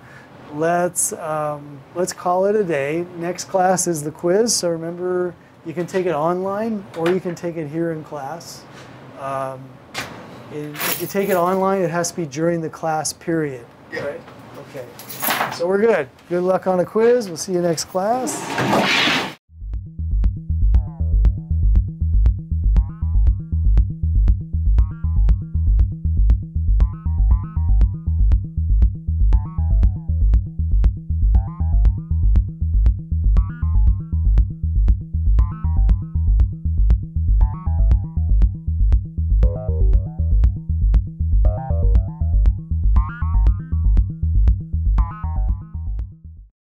let's um, let's call it a day. Next class is the quiz, so remember you can take it online or you can take it here in class. Um, if you take it online, it has to be during the class period. Right? Okay. So we're good. Good luck on the quiz. We'll see you next class.